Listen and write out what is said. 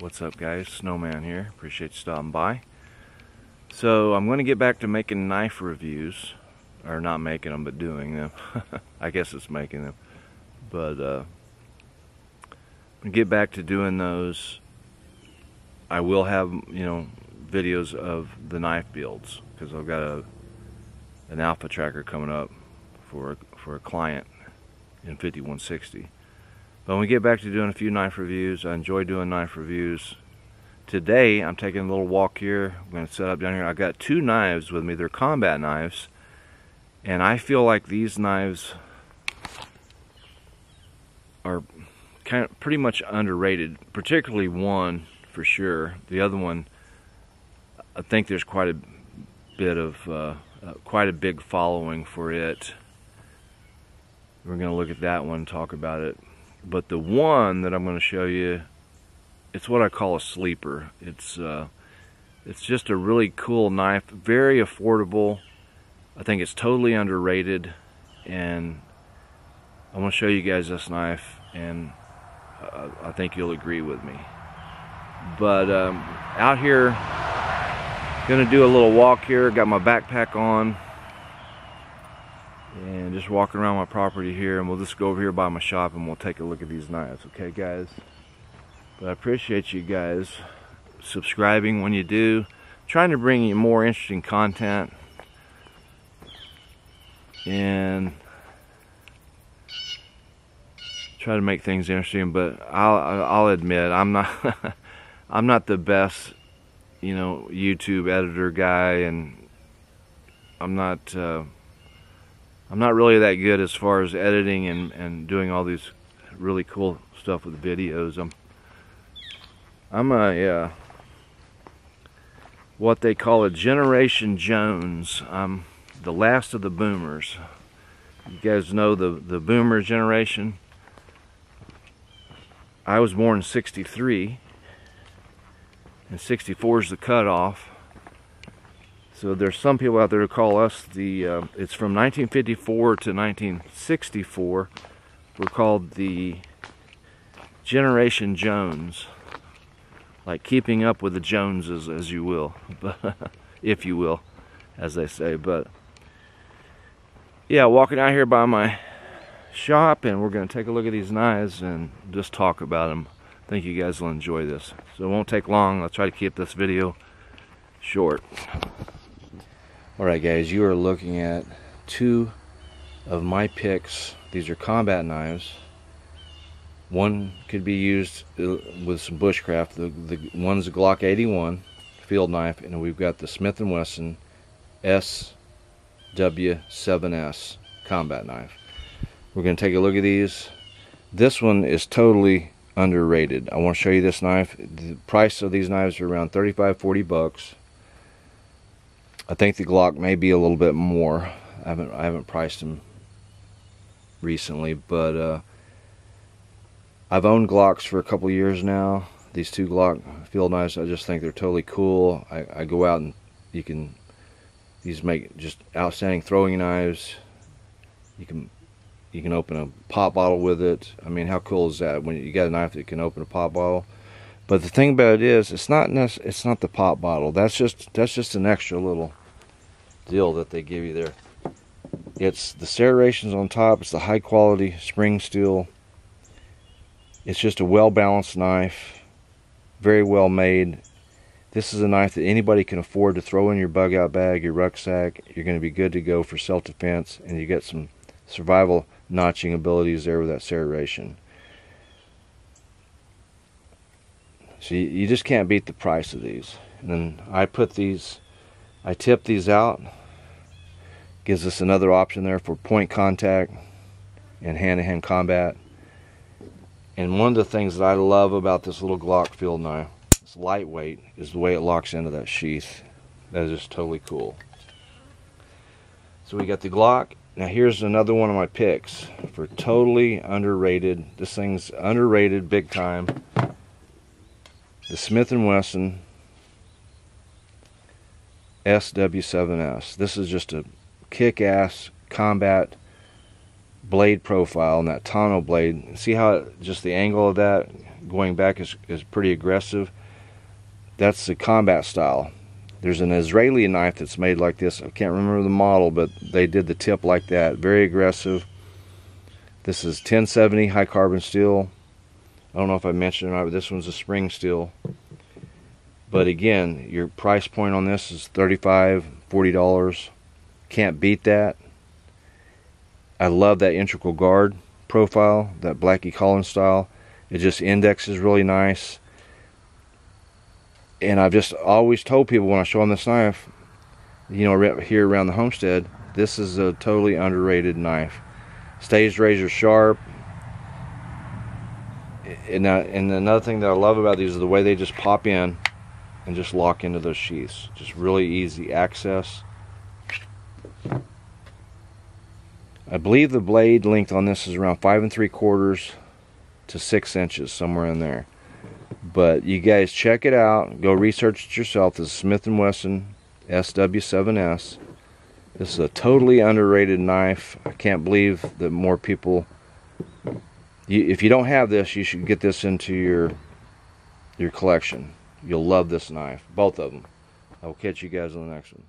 What's up guys? Snowman here. Appreciate you stopping by. So I'm going to get back to making knife reviews. Or not making them, but doing them. I guess it's making them. But uh, get back to doing those. I will have, you know, videos of the knife builds. Because I've got a an alpha tracker coming up for, for a client in 5160. But when we get back to doing a few knife reviews, I enjoy doing knife reviews. Today, I'm taking a little walk here. I'm going to set up down here. I've got two knives with me. They're combat knives. And I feel like these knives are kind of pretty much underrated, particularly one for sure. The other one, I think there's quite a bit of, uh, uh, quite a big following for it. We're going to look at that one, talk about it but the one that I'm going to show you it's what I call a sleeper. It's uh, it's just a really cool knife very affordable. I think it's totally underrated. And I'm going to show you guys this knife and uh, I think you'll agree with me. But um, out here gonna do a little walk here. Got my backpack on and just walking around my property here and we'll just go over here by my shop and we'll take a look at these knives okay guys? But I appreciate you guys subscribing when you do. Trying to bring you more interesting content. And try to make things interesting but I'll I'll admit I'm not I'm not the best you know YouTube editor guy and I'm not uh, I'm not really that good as far as editing and, and doing all these really cool stuff with videos. I'm I'm a uh, what they call a Generation Jones. I'm the last of the boomers. You guys know the, the boomer generation. I was born in 63 and 64 is the cutoff. So there's some people out there who call us the, uh, it's from 1954 to 1964. We're called the Generation Jones. Like keeping up with the Joneses, as you will. if you will, as they say. But yeah, walking out here by my shop and we're going to take a look at these knives and just talk about them. I think you guys will enjoy this. So it won't take long. I'll try to keep this video short. Alright guys, you are looking at two of my picks. These are combat knives. One could be used uh, with some bushcraft. The, the one's a Glock 81 field knife, and we've got the Smith & Wesson SW7S combat knife. We're going to take a look at these. This one is totally underrated. I want to show you this knife. The price of these knives are around 35 40 bucks. I think the Glock may be a little bit more. I haven't I haven't priced them recently, but uh, I've owned Glocks for a couple years now. These two Glock field knives, I just think they're totally cool. I, I go out and you can these make just outstanding throwing knives. You can you can open a pop bottle with it. I mean, how cool is that when you got a knife that can open a pop bottle? But the thing about it is, it's not it's not the pop bottle. That's just that's just an extra little deal that they give you there. It's the serrations on top. It's the high quality spring steel. It's just a well balanced knife, very well made. This is a knife that anybody can afford to throw in your bug out bag, your rucksack. You're going to be good to go for self defense, and you get some survival notching abilities there with that serration. So you, you just can't beat the price of these. And then I put these, I tip these out. Gives us another option there for point contact and hand-to-hand -hand combat. And one of the things that I love about this little Glock field knife, it's lightweight, is the way it locks into that sheath. That is just totally cool. So we got the Glock. Now here's another one of my picks for totally underrated. This thing's underrated big time the Smith & Wesson SW7S. This is just a kick-ass combat blade profile and that tanto blade. See how just the angle of that going back is, is pretty aggressive. That's the combat style. There's an Israeli knife that's made like this. I can't remember the model, but they did the tip like that. Very aggressive. This is 1070 high carbon steel. I don't know if I mentioned it or not, but this one's a spring steel. But again, your price point on this is 35 $40. Can't beat that. I love that integral guard profile, that Blackie Collins style. It just indexes really nice. And I've just always told people when I show them this knife, you know, here around the homestead, this is a totally underrated knife. Stays razor sharp. And, uh, and another thing that I love about these is the way they just pop in and just lock into those sheaths. Just really easy access. I believe the blade length on this is around five and three quarters to six inches, somewhere in there. But you guys check it out. Go research it yourself. This is Smith & Wesson SW7S. This is a totally underrated knife. I can't believe that more people. If you don't have this, you should get this into your your collection. You'll love this knife, both of them. I'll catch you guys on the next one.